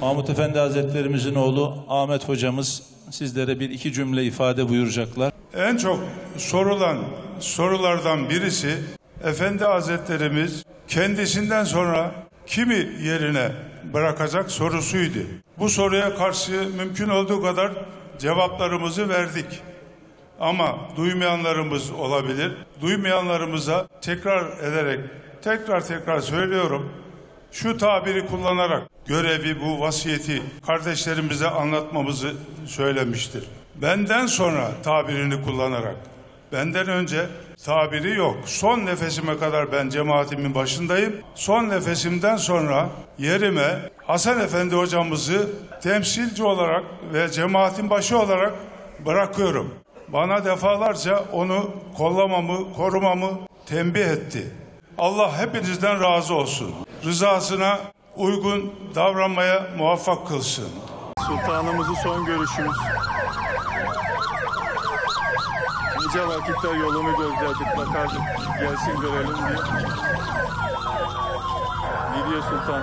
Mahmut Efendi Hazretlerimizin oğlu Ahmet hocamız sizlere bir iki cümle ifade buyuracaklar. En çok sorulan sorulardan birisi Efendi Hazretlerimiz kendisinden sonra kimi yerine bırakacak sorusuydu. Bu soruya karşı mümkün olduğu kadar cevaplarımızı verdik. Ama duymayanlarımız olabilir. Duymayanlarımıza tekrar ederek tekrar tekrar söylüyorum. Şu tabiri kullanarak görevi bu vasiyeti kardeşlerimize anlatmamızı söylemiştir. Benden sonra tabirini kullanarak benden önce tabiri yok. Son nefesime kadar ben cemaatimin başındayım. Son nefesimden sonra yerime Hasan Efendi hocamızı temsilci olarak ve cemaatin başı olarak bırakıyorum. Bana defalarca onu kollamamı, korumamı tembih etti. Allah hepinizden razı olsun. Rızasına uygun davranmaya muvaffak kılsın. Sultanımızı son görüşümüz. Nice vakitler yolumu gözlerdik bakardık gelsin görelim diye. Gidiyor sultan.